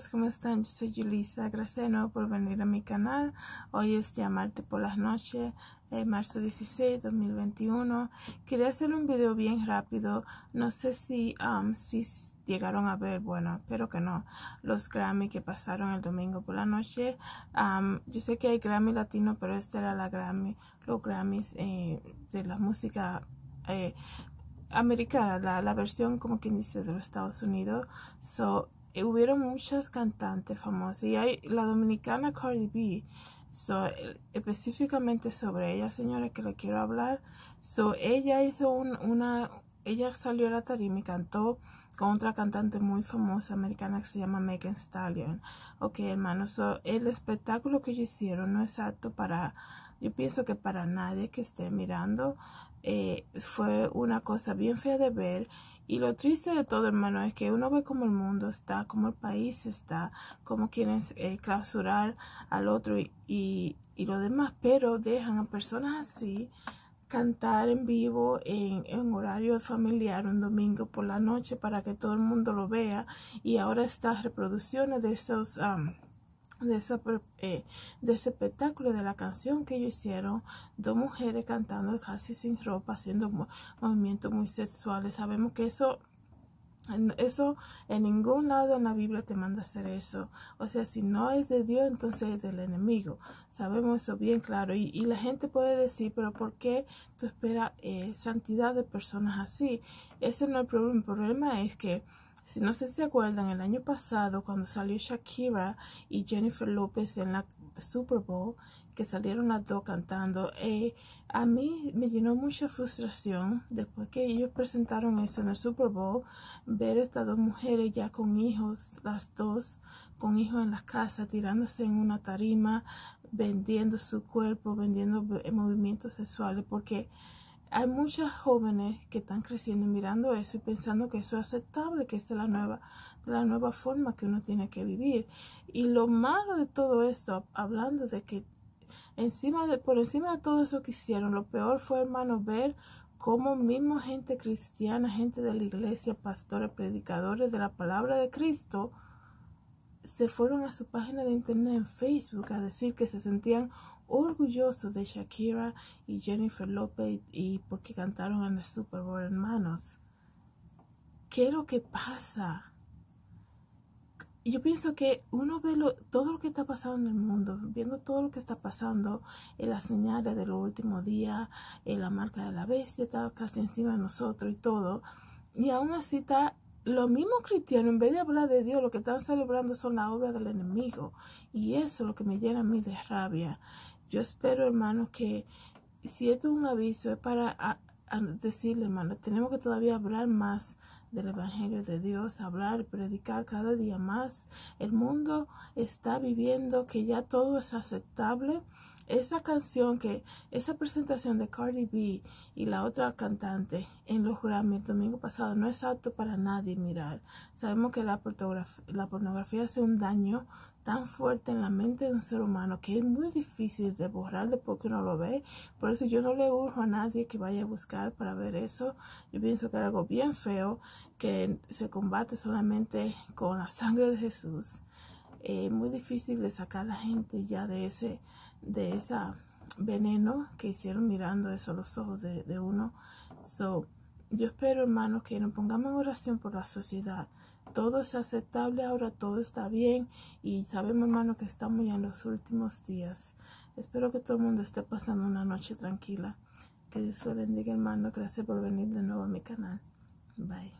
amigos, ¿cómo están? Yo soy Julissa, gracias de nuevo por venir a mi canal. Hoy es llamarte por las noches, eh, marzo 16, 2021. Quería hacer un video bien rápido. No sé si, um, si llegaron a ver, bueno, espero que no, los Grammy que pasaron el domingo por la noche. Um, yo sé que hay Grammy latino, pero este era la Grammy, los Grammys eh, de la música eh, americana, la, la, versión como quien dice de los Estados Unidos. So, eh, hubieron muchas cantantes famosas y hay la dominicana Cardi B. So, específicamente sobre ella, señora, que le quiero hablar. So, ella hizo una, ella salió a la tarima y cantó con otra cantante muy famosa americana que se llama Megan Stallion. Ok, hermano, so, el espectáculo que ellos hicieron no es apto para, yo pienso que para nadie que esté mirando, eh, fue una cosa bien fea de ver y lo triste de todo, hermano, es que uno ve cómo el mundo está, cómo el país está, cómo quieren eh, clausurar al otro y, y, lo demás, pero dejan a personas así cantar en vivo en, en, horario familiar un domingo por la noche para que todo el mundo lo vea. Y ahora estas reproducciones de estos de, esa, eh, de ese espectáculo, de la canción que ellos hicieron, dos mujeres cantando casi sin ropa, haciendo movimientos muy sexuales. Sabemos que eso eso en ningún lado en la Biblia te manda hacer eso. O sea, si no es de Dios, entonces es del enemigo. Sabemos eso bien claro. Y, y la gente puede decir, pero ¿por qué tú esperas eh, santidad de personas así? Ese no es el problema. El problema es que si no se acuerdan, el año pasado cuando salió Shakira y Jennifer Lopez en la Super Bowl, que salieron las dos cantando, eh, a mí me llenó mucha frustración después que ellos presentaron eso en el Super Bowl, ver estas dos mujeres ya con hijos, las dos con hijos en las casas, tirándose en una tarima, vendiendo su cuerpo, vendiendo movimientos sexuales, porque hay muchas jóvenes que están creciendo mirando eso y pensando que eso es aceptable, que esa es la nueva, la nueva forma que uno tiene que vivir. Y lo malo de todo esto, hablando de que encima de, por encima de todo eso que hicieron, lo peor fue, hermano, ver cómo mismo gente cristiana, gente de la iglesia, pastores, predicadores de la palabra de Cristo, se fueron a su página de internet en Facebook a decir que se sentían orgulloso de Shakira y Jennifer Lopez y porque cantaron en el Super Bowl, hermanos. ¿Qué es lo que pasa? Yo pienso que uno ve todo lo que está pasando en el mundo, viendo todo lo que está pasando en las señales de los últimos días, en la marca de la bestia está casi encima de nosotros y todo. Y aún así está los mismos cristianos, en vez de hablar de Dios, lo que están celebrando son la obra del enemigo. Y eso es lo que me llena a mí de rabia. Yo espero, hermano, que si esto es un aviso, es para decirle, hermano, tenemos que todavía hablar más del Evangelio de Dios, hablar, predicar cada día más. El mundo está viviendo que ya todo es aceptable. Esa canción que, esa presentación de Cardi B y la otra cantante en los Grammy el domingo pasado no es apto para nadie mirar. Sabemos que la, la pornografía hace un daño tan fuerte en la mente de un ser humano que es muy difícil de borrar después que uno lo ve. Por eso yo no le urjo a nadie que vaya a buscar para ver eso. Yo pienso que es algo bien feo que se combate solamente con la sangre de Jesús. Es muy difícil de sacar a la gente ya de ese, de esa veneno que hicieron mirando eso los ojos de, de uno. So, yo espero, hermanos, que nos pongamos en oración por la sociedad todo es aceptable ahora, todo está bien y sabemos hermano que estamos ya en los últimos días. Espero que todo el mundo esté pasando una noche tranquila. Que Dios lo bendiga hermano. Gracias por venir de nuevo a mi canal. Bye.